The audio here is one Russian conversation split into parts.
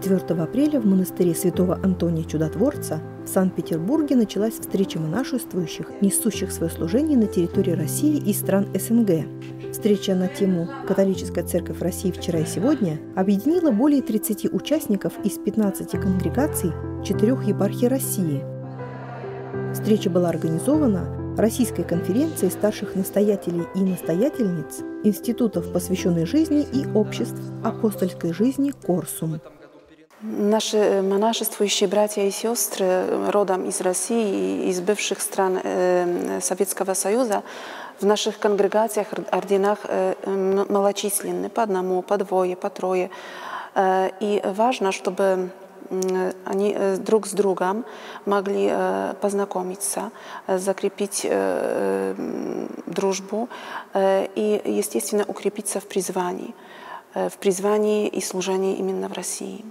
4 апреля в монастыре святого Антония Чудотворца в Санкт-Петербурге началась встреча монашествующих, несущих свое служение на территории России и стран СНГ. Встреча на тему «Католическая церковь России вчера и сегодня» объединила более 30 участников из 15 конгрегаций четырех епархий России. Встреча была организована Российской конференцией старших настоятелей и настоятельниц институтов посвященной жизни и обществ апостольской жизни Корсум. Наши монашествующие братья и сестры родом из России и из бывших стран э, Советского Союза. В наших конгрегациях, орденах э, малочисленны. По одному, по двое, по трое. Э, и важно, чтобы они друг с другом могли познакомиться, закрепить дружбу и, естественно, укрепиться в призвании, в призвании и служении именно в России.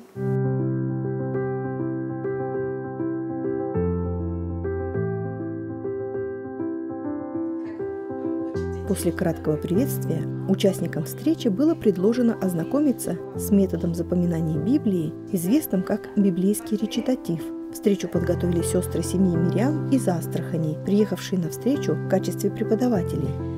После краткого приветствия участникам встречи было предложено ознакомиться с методом запоминания Библии, известным как библейский речитатив. Встречу подготовили сестры семьи Мириам из Астрахани, приехавшие на встречу в качестве преподавателей.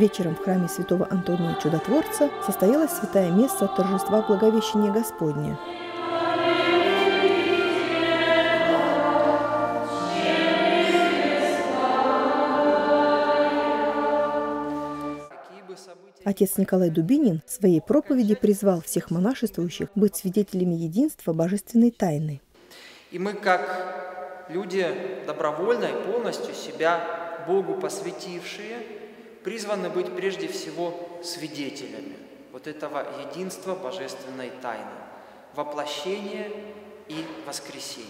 Вечером в храме святого Антония Чудотворца состоялась святая месса торжества Благовещения Господня. Отец Николай Дубинин в своей проповеди призвал всех монашествующих быть свидетелями единства божественной тайны. И мы, как люди добровольно и полностью себя Богу посвятившие, призваны быть прежде всего свидетелями вот этого единства божественной тайны, воплощения и воскресения.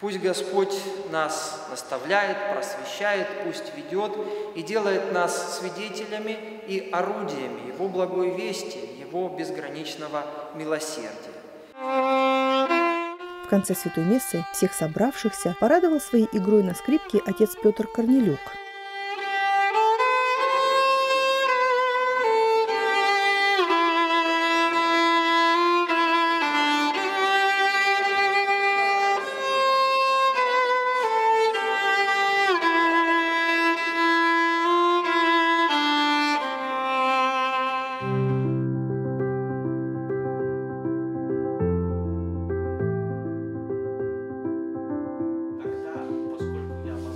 Пусть Господь нас наставляет, просвещает, пусть ведет и делает нас свидетелями и орудиями Его благой вести, Его безграничного милосердия. В конце Святой Мессы всех собравшихся порадовал своей игрой на скрипке отец Петр Корнелюк –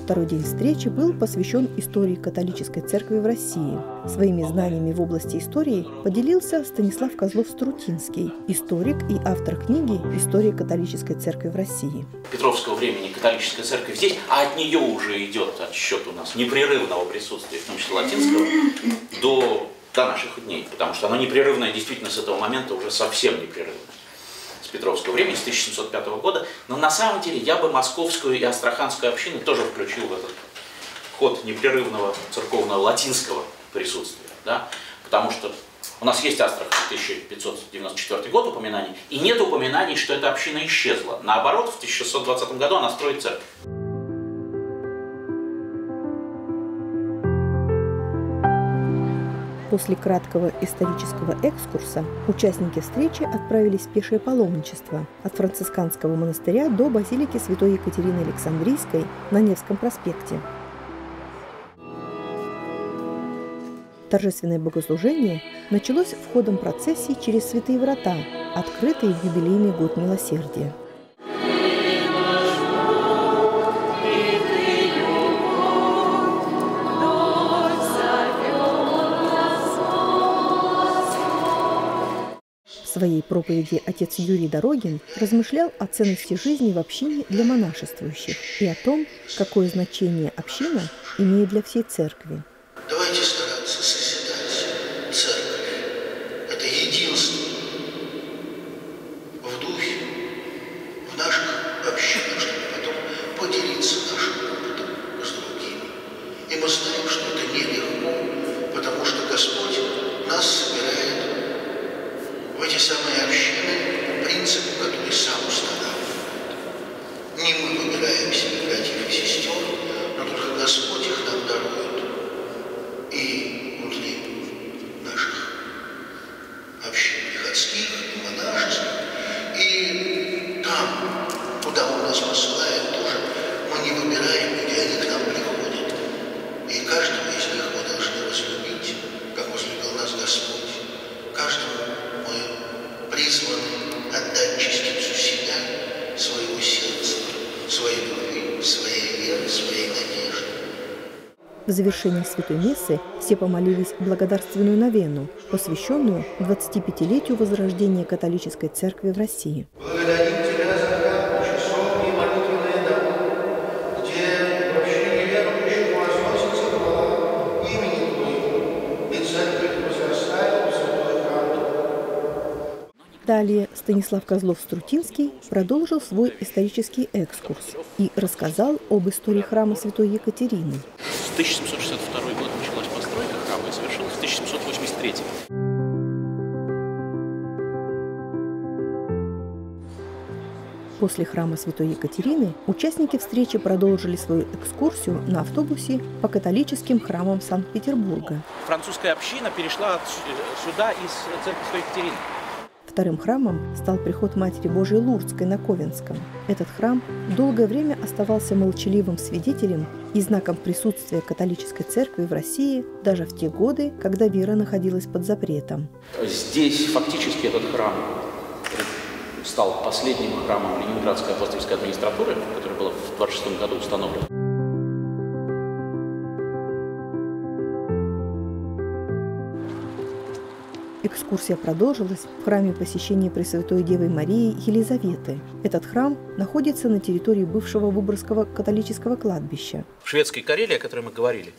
Второй день встречи был посвящен истории католической церкви в России. Своими знаниями в области истории поделился Станислав Козлов-Струтинский, историк и автор книги «История католической церкви в России». Петровского времени католическая церковь здесь, а от нее уже идет отсчет у нас непрерывного присутствия, в том числе латинского, до, до наших дней, потому что оно непрерывное действительно с этого момента уже совсем непрерывное с Петровского времени, с 1705 года. Но на самом деле я бы московскую и астраханскую общину тоже включил в этот ход непрерывного церковного латинского присутствия. Да? Потому что у нас есть Астрахань 1594 год упоминаний, и нет упоминаний, что эта община исчезла. Наоборот, в 1620 году она строит церковь. После краткого исторического экскурса участники встречи отправились в пешее паломничество от францисканского монастыря до базилики святой Екатерины Александрийской на Невском проспекте. Торжественное богослужение началось входом процессии через святые врата, открытые в юбилейный год милосердия. Своей проповеди отец Юрий Дорогин размышлял о ценности жизни в общине для монашествующих и о том, какое значение община имеет для всей церкви. Давайте созидать церковь. Это единство в духе, в наших общинах, чтобы потом поделиться нашим опытом с другими. И мы знаем, что это нелегко, потому что Господь нас собирает в эти самые общины по принципу, который сам устанавливает. Не мы выбираем себе братьев и сестер, но только Господь их нам дарует. И внутри наших общин приходских и монашеских, и там, куда Он нас посылает, тоже мы не выбираем, где они к нам приходят. И каждого из них мы должны возлюбить, как возлюбил нас Господь. Каждому мы призваны отдать частицу себя, своего сердца, своей любви, своей веры, своей надежды. В завершении Святой Мессы все помолились благодарственную новену, посвященную 25-летию возрождения католической церкви в России. Далее Станислав Козлов-Струтинский продолжил свой исторический экскурс и рассказал об истории храма Святой Екатерины. С 1762 год началась постройка храма и завершилась в 1783. После храма Святой Екатерины участники встречи продолжили свою экскурсию на автобусе по католическим храмам Санкт-Петербурга. Французская община перешла от- сюда из церкви Святой Екатерины. Вторым храмом стал приход Матери Божией Лурдской на Ковенском. Этот храм долгое время оставался молчаливым свидетелем и знаком присутствия католической церкви в России даже в те годы, когда вера находилась под запретом. Здесь фактически этот храм стал последним храмом Ленинградской апостольской администратуры, который был в 26 году установлен. Экскурсия продолжилась в храме посещения Пресвятой Девы Марии Елизаветы. Этот храм находится на территории бывшего Выборгского католического кладбища. В шведской Карелии, о которой мы говорили,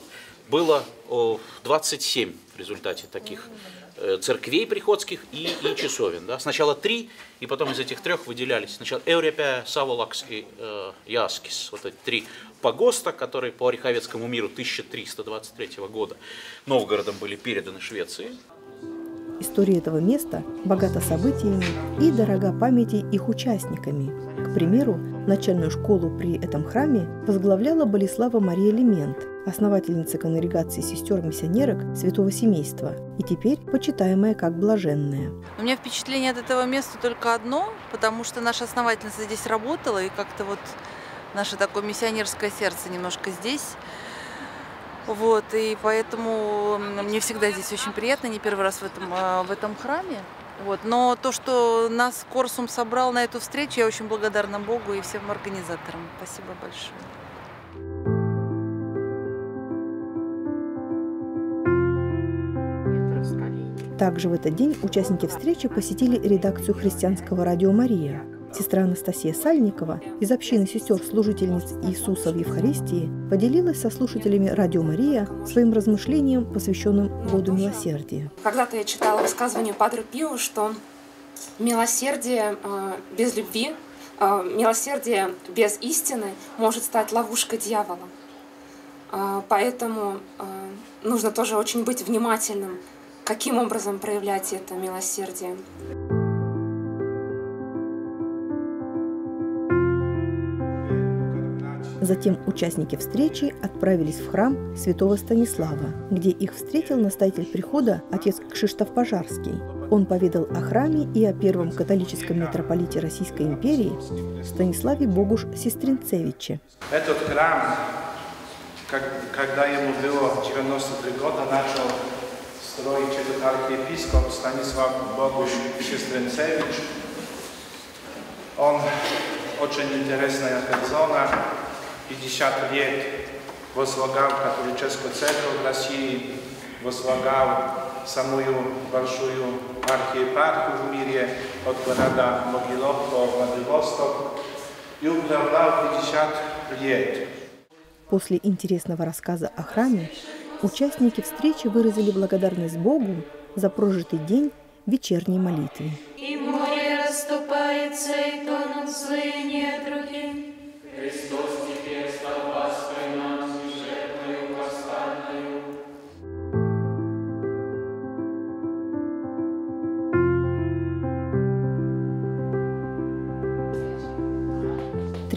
было о, 27 в результате таких э, церквей приходских и, и часовен. Да? Сначала три, и потом из этих трех выделялись сначала Эурепя, Саволакс и э, Яскис. Вот эти три погоста, которые по Ореховецкому миру 1323 года Новгородом были переданы Швеции. История этого места богата событиями и дорога памяти их участниками. К примеру, начальную школу при этом храме возглавляла Болеслава Мария Элемент, основательница конгрегации сестер-миссионерок святого семейства и теперь почитаемая как блаженная. У меня впечатление от этого места только одно, потому что наша основательница здесь работала, и как-то вот наше такое миссионерское сердце немножко здесь. Вот, и поэтому мне всегда здесь очень приятно, не первый раз в этом, а, в этом храме. Вот. Но то, что нас Корсум собрал на эту встречу, я очень благодарна Богу и всем организаторам. Спасибо большое. Также в этот день участники встречи посетили редакцию христианского радио «Мария». Сестра Анастасия Сальникова из общины сестер-служительниц Иисуса в Евхаристии поделилась со слушателями радио «Мария» своим размышлением, посвященным Году Милосердия. Когда-то я читала высказывание Падре Пио, что милосердие э, без любви, э, милосердие без истины может стать ловушкой дьявола. Э, поэтому нужно тоже очень быть внимательным, каким образом проявлять это милосердие. Затем участники встречи отправились в храм святого Станислава, где их встретил настоятель прихода отец Кшиштоф Пожарский. Он поведал о храме и о первом католическом митрополите Российской империи Станиславе Богуш Сестринцевиче. Этот храм, как- когда ему было 93 года, начал строить этот архиепископ Станислав Богуш Сестренцевич. Он очень интересная персона, 50 лет возлагал католическую церковь в России, возлагал самую большую архиепархию в мире от города Могилов до Владивосток и управлял 50 лет. После интересного рассказа о храме участники встречи выразили благодарность Богу за прожитый день вечерней молитве. И море расступается, и тонут злые недруги. Христос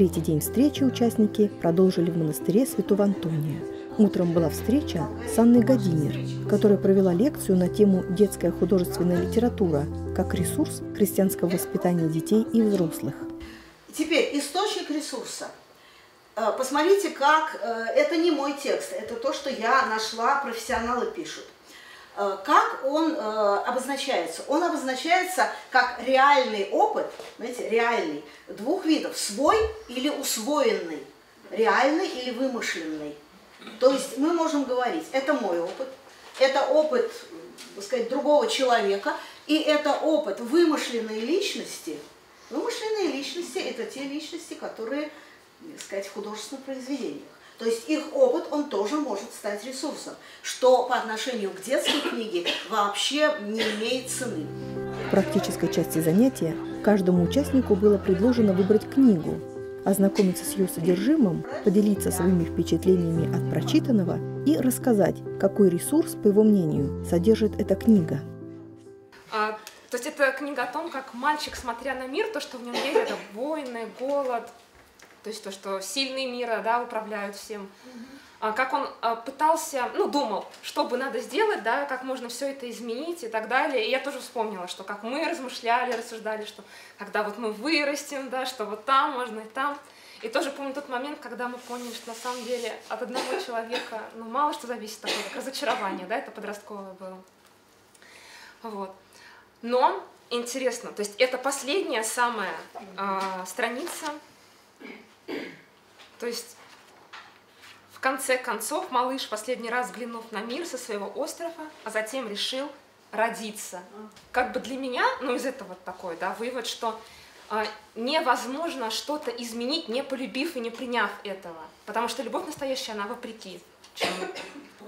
Третий день встречи участники продолжили в монастыре Святого Антония. Утром была встреча с Анной Гадинер, которая провела лекцию на тему «Детская художественная литература как ресурс крестьянского воспитания детей и взрослых». Теперь источник ресурса. Э, Посмотрите, как э, это не мой текст, это то, что я нашла, профессионалы пишут. Э, Как он обозначается? Он обозначается как реальный опыт, знаете, реальный, двух видов, свой или усвоенный, реальный или вымышленный. То есть мы можем говорить, это мой опыт, это опыт, так сказать, другого человека, и это опыт вымышленной личности. Вымышленные личности – это те личности, которые, так сказать, в художественных произведениях. То есть их опыт, он тоже может стать ресурсом, что по отношению к детской книге вообще не имеет цены. В практической части занятия каждому участнику было предложено выбрать книгу, ознакомиться с ее содержимым, поделиться своими впечатлениями от прочитанного и рассказать, какой ресурс, по его мнению, содержит эта книга. А, то есть это книга о том, как мальчик, смотря на мир, то, что в нем есть, это войны, голод, то есть то, что сильные мира да, управляют всем. А, как он а, пытался, ну, думал, что бы надо сделать, да, как можно все это изменить и так далее. И я тоже вспомнила, что как мы размышляли, рассуждали, что когда вот мы вырастем, да, что вот там можно и там. И тоже помню тот момент, когда мы поняли, что на самом деле от одного человека, ну, мало что зависит такое, как разочарование, да, это подростковое было. Вот. Но интересно, то есть это последняя самая э, страница. То есть в конце концов малыш, последний раз взглянув на мир со своего острова, а затем решил родиться. Как бы для меня, ну из этого вот такой, да, вывод, что э, невозможно что-то изменить, не полюбив и не приняв этого. Потому что любовь настоящая, она вопреки.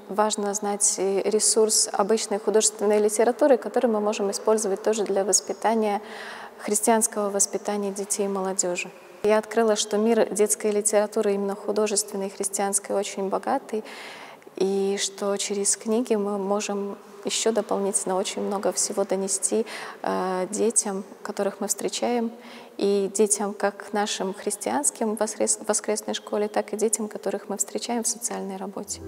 Важно знать ресурс обычной художественной литературы, который мы можем использовать тоже для воспитания, христианского воспитания детей и молодежи. Я открыла, что мир детской литературы, именно художественной, христианской, очень богатый, и что через книги мы можем еще дополнительно очень много всего донести э, детям, которых мы встречаем, и детям как нашим христианским воскрес, воскресной школе, так и детям, которых мы встречаем в социальной работе.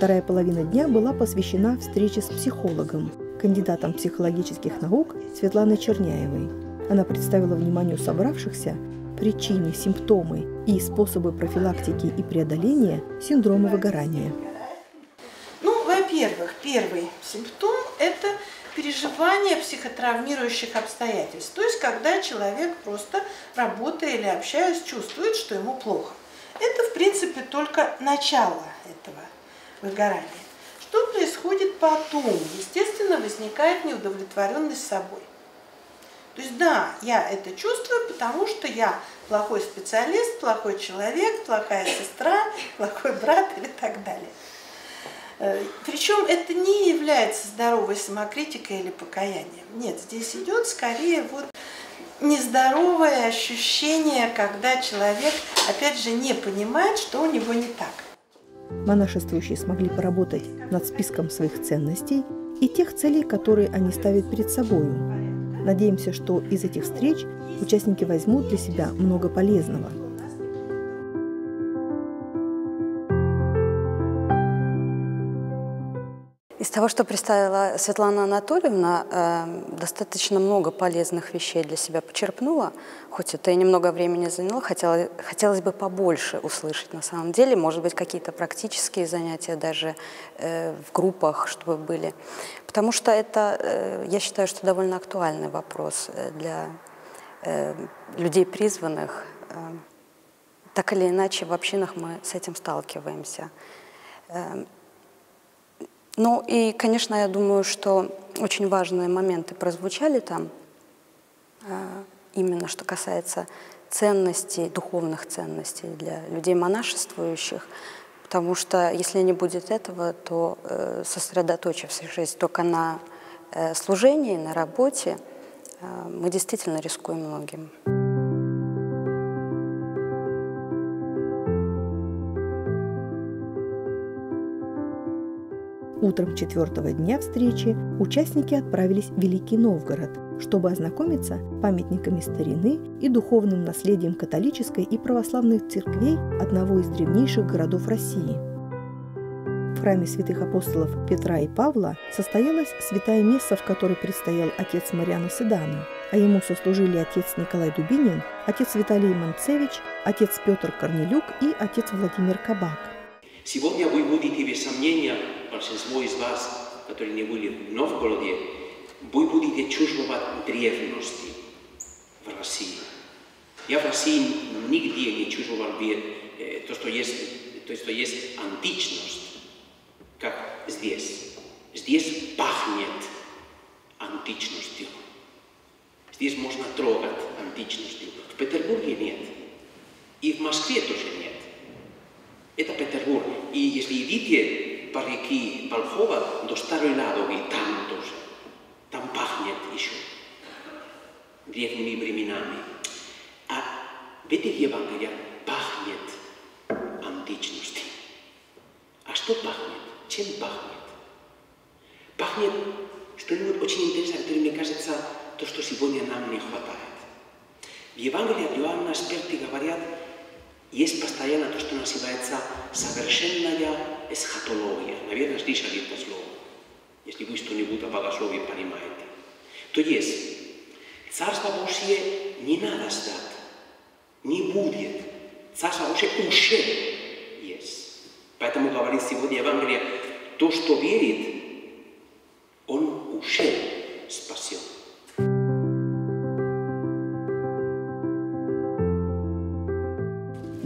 Вторая половина дня была посвящена встрече с психологом, кандидатом психологических наук Светланой Черняевой. Она представила вниманию собравшихся причины, симптомы и способы профилактики и преодоления синдрома выгорания. Ну, во-первых, первый симптом – это переживание психотравмирующих обстоятельств. То есть, когда человек просто работая или общаясь, чувствует, что ему плохо. Это, в принципе, только начало этого выгорания. Что происходит потом? Естественно, возникает неудовлетворенность собой. То есть да, я это чувствую, потому что я плохой специалист, плохой человек, плохая сестра, плохой брат или так далее. Причем это не является здоровой самокритикой или покаянием. Нет, здесь идет скорее вот нездоровое ощущение, когда человек, опять же, не понимает, что у него не так. Монашествующие смогли поработать над списком своих ценностей и тех целей, которые они ставят перед собой. Надеемся, что из этих встреч участники возьмут для себя много полезного. Из того, что представила Светлана Анатольевна, э, достаточно много полезных вещей для себя почерпнула. Хоть это и немного времени заняло, хотелось, хотелось бы побольше услышать на самом деле. Может быть, какие-то практические занятия даже э, в группах, чтобы были. Потому что это, э, я считаю, что довольно актуальный вопрос э, для людей призванных. Так или иначе, в общинах мы с этим сталкиваемся. Э, ну и, конечно, я думаю, что очень важные моменты прозвучали там, э, именно что касается ценностей, духовных ценностей для людей монашествующих, потому что если не будет этого, то э, сосредоточившись только на э, служении, на работе, мы действительно рискуем многим. Утром четвертого дня встречи участники отправились в Великий Новгород, чтобы ознакомиться с памятниками старины и духовным наследием католической и православных церквей одного из древнейших городов России. В храме святых апостолов Петра и Павла состоялась святая месса, в которой предстоял отец Мариана Седана, а ему сослужили отец Николай Дубинин, отец Виталий Манцевич, отец Петр Корнелюк и отец Владимир Кабак. Сегодня вы будете без сомнения большинство из вас, которые не были в Новгороде, вы будете чувствовать древности в России. Я в России нигде не чувствовал э, то, что есть, то, что есть античность, как здесь. Здесь пахнет античностью. Здесь можно трогать античностью. В Петербурге нет. И в Москве тоже нет. Это Петербург. И если идите парики Волхова до Старой Ладоги, там тоже. Там пахнет еще древними временами. А в этих Евангелиях пахнет античностью. А что пахнет? Чем пахнет? Пахнет что-нибудь очень интересное, которое, мне кажется, то, что сегодня нам не хватает. В Евангелии от Иоанна Сперти говорят, есть постоянно то, что называется совершенная эсхатология. Наверное, слышали это слово. Если вы что-нибудь о богословии понимаете. То есть, Царство Божье не надо ждать, не будет. Царство Божье уже есть. Поэтому говорит сегодня Евангелие, то, что верит, он уже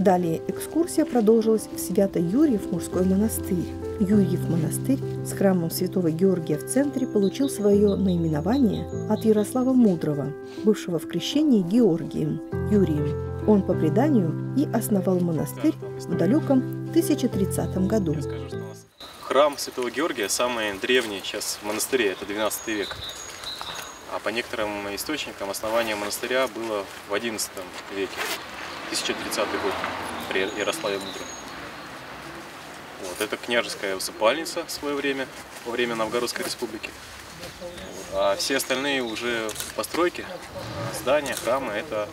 Далее экскурсия продолжилась в Свято-Юрьев мужской монастырь. Юрьев монастырь с храмом святого Георгия в центре получил свое наименование от Ярослава Мудрого, бывшего в крещении Георгием, Юрием. Он по преданию и основал монастырь в далеком 1030 году. Храм святого Георгия самый древний сейчас в монастыре, это 12 век. А по некоторым источникам основание монастыря было в XI веке. 1030 год при Ярославе Мудром. Вот, это княжеская усыпальница в свое время, во время Новгородской республики. А все остальные уже постройки, здания, храмы – это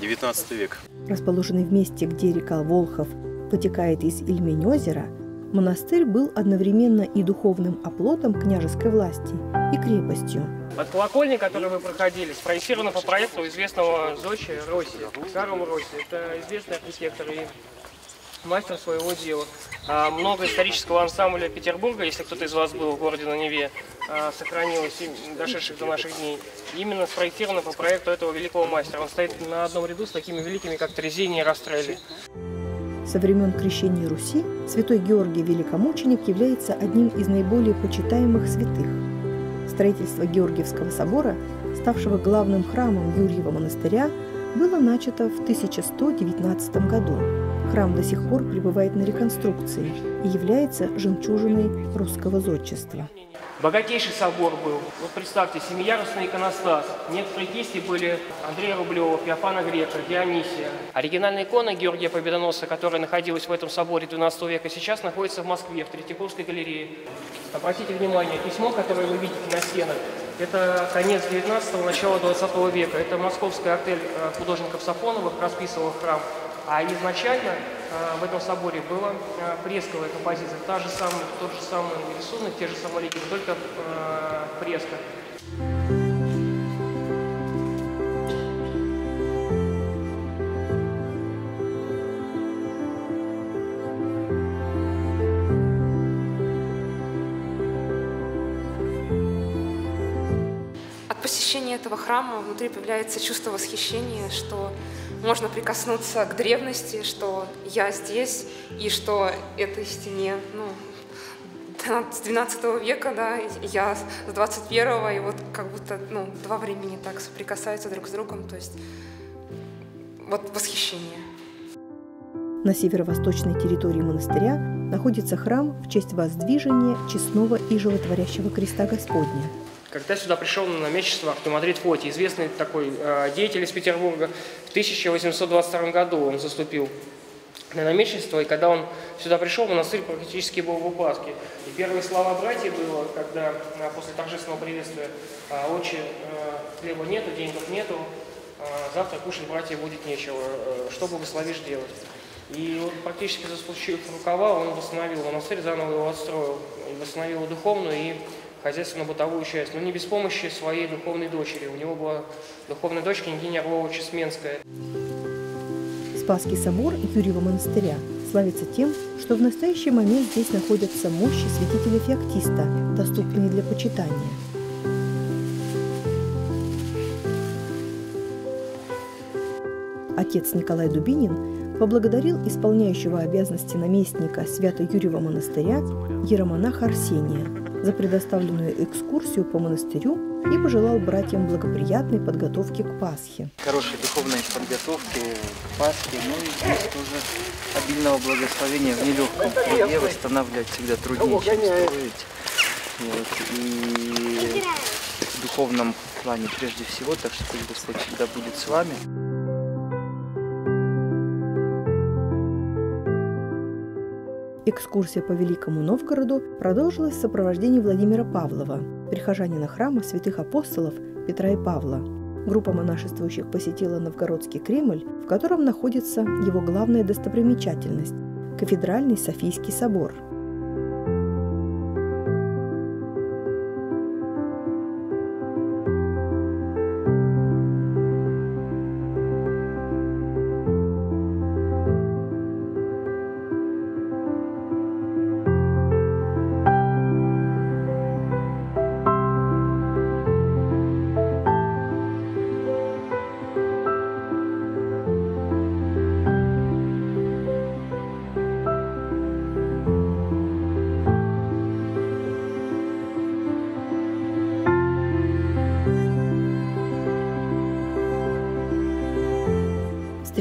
19 век. Расположенный в месте, где река Волхов вытекает из Ильмень озера, монастырь был одновременно и духовным оплотом княжеской власти, и крепостью – от колокольни, который вы проходили, спроектировано по проекту известного Зочи Росси, Карл Росси. Это известный архитектор и мастер своего дела. А, много исторического ансамбля Петербурга, если кто-то из вас был в городе на Неве, а, сохранилось, дошедших до наших дней. Именно спроектировано по проекту этого великого мастера. Он стоит на одном ряду с такими великими, как Трезини и Растрелли. Со времен крещения Руси святой Георгий Великомученик является одним из наиболее почитаемых святых строительство Георгиевского собора, ставшего главным храмом Юрьева монастыря, было начато в 1119 году. Храм до сих пор пребывает на реконструкции и является жемчужиной русского зодчества. Богатейший собор был. Вот представьте, семиярусный иконостас. Некоторые кисти были Андрея Рублева, Феофана Грека, Дионисия. Оригинальная икона Георгия Победоносца, которая находилась в этом соборе 12 века, сейчас находится в Москве, в Третьяковской галерее. Обратите внимание, письмо, которое вы видите на стенах, это конец 19-го, начало 20 века. Это московский артель э, художников Сафоновых расписывал храм. А изначально в этом соборе была фресковая композиция, та же самая, тот же самый рисунок, те же самые лики, только фреска. От посещения этого храма внутри появляется чувство восхищения, что можно прикоснуться к древности, что я здесь, и что этой стене, ну, с 12 века, да, я с 21 и вот как будто, ну, два времени так соприкасаются друг с другом, то есть вот восхищение. На северо-восточной территории монастыря находится храм в честь воздвижения честного и животворящего креста Господня. Когда сюда пришел на намечество Артемадрид Фоти, известный такой э, деятель из Петербурга, в 1822 году он заступил на намечество, и когда он сюда пришел, монастырь практически был в упадке. И первые слова братьев было, когда э, после торжественного приветствия э, «Отче, э, хлеба нету, денег нету, э, завтра кушать братья будет нечего, э, что благословишь делать?» И вот практически заслужив рукава, он восстановил монастырь, заново его отстроил, и восстановил духовную и хозяйственно-бытовую часть, но не без помощи своей духовной дочери. У него была духовная дочь княгиня Орлова-Чесменская. Спасский собор Юрьева монастыря славится тем, что в настоящий момент здесь находятся мощи святителя Феоктиста, доступные для почитания. Отец Николай Дубинин поблагодарил исполняющего обязанности наместника Свято-Юрьева монастыря Еромонаха Арсения за предоставленную экскурсию по монастырю и пожелал братьям благоприятной подготовки к Пасхе. Хорошей духовной подготовки к Пасхе, ну и здесь тоже обильного благословения в нелегком труде восстанавливать всегда труднее, чем строить. Вот. И в духовном плане прежде всего, так что пусть Господь всегда будет с вами. Экскурсия по Великому Новгороду продолжилась в сопровождении Владимира Павлова, прихожанина храма святых апостолов Петра и Павла. Группа монашествующих посетила Новгородский Кремль, в котором находится его главная достопримечательность – кафедральный Софийский собор –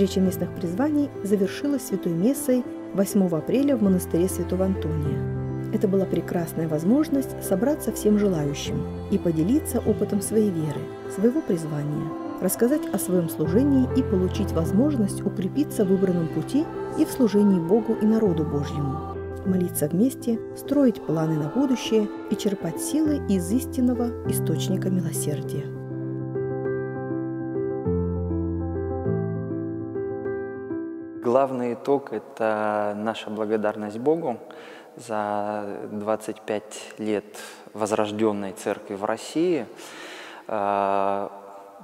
Встреча местных призваний завершилась святой мессой 8 апреля в монастыре Святого Антония. Это была прекрасная возможность собраться всем желающим и поделиться опытом своей веры, своего призвания, рассказать о своем служении и получить возможность укрепиться в выбранном пути и в служении Богу и народу Божьему, молиться вместе, строить планы на будущее и черпать силы из истинного источника милосердия. Главный итог – это наша благодарность Богу за 25 лет возрожденной церкви в России. А,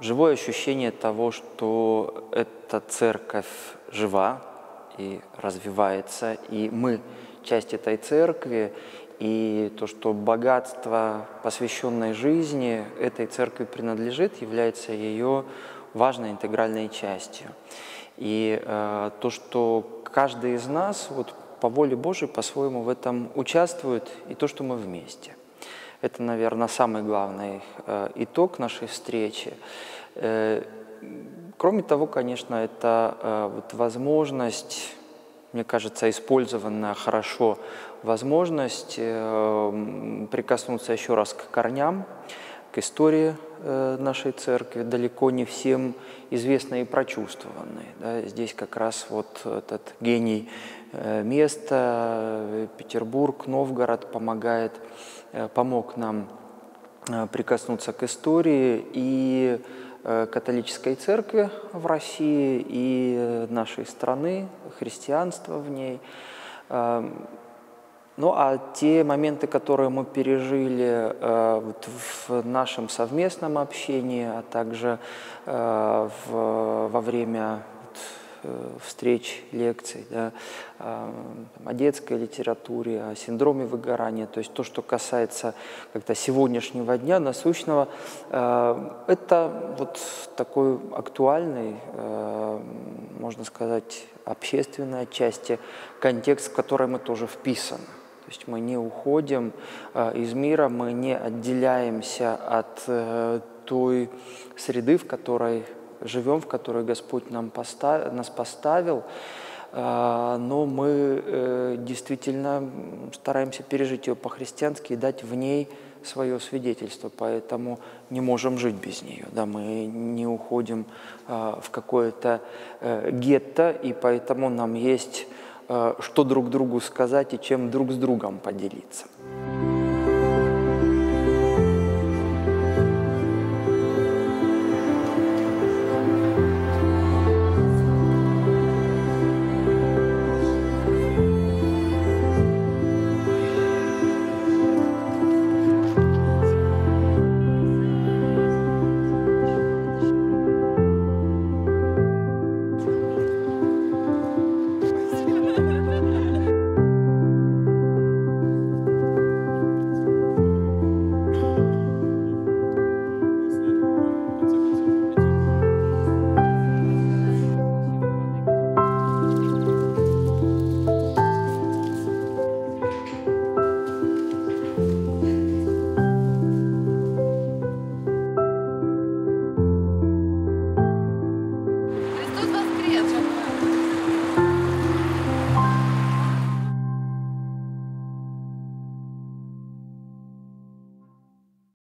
живое ощущение того, что эта церковь жива и развивается, и мы часть этой церкви, и то, что богатство посвященной жизни этой церкви принадлежит, является ее важной интегральной частью. И э, то, что каждый из нас вот, по воле Божией по-своему в этом участвует, и то, что мы вместе. Это, наверное, самый главный э, итог нашей встречи. Э, кроме того, конечно, это э, вот, возможность, мне кажется, использованная хорошо возможность э, прикоснуться еще раз к корням, к истории нашей церкви, далеко не всем известной и прочувствованной. Да. Здесь как раз вот этот гений э, места, Петербург, Новгород помогает, э, помог нам прикоснуться к истории и католической церкви в России, и нашей страны, христианства в ней. Ну а те моменты, которые мы пережили э, вот в нашем совместном общении, а также э, в, во время э, встреч, лекций, да, э, о детской литературе, о синдроме выгорания, то есть то, что касается как-то сегодняшнего дня, насущного, э, это вот такой актуальный, можно сказать, общественной отчасти контекст, в который мы тоже вписаны. То есть мы не уходим э, из мира, мы не отделяемся от э, той среды, в которой живем, в которой Господь нам постав, нас поставил, э, но мы действительно стараемся пережить ее по-христиански и дать в ней свое свидетельство, поэтому не можем жить без нее. Да, мы не уходим в какое-то гетто, и поэтому нам есть что друг другу сказать и чем друг с другом поделиться.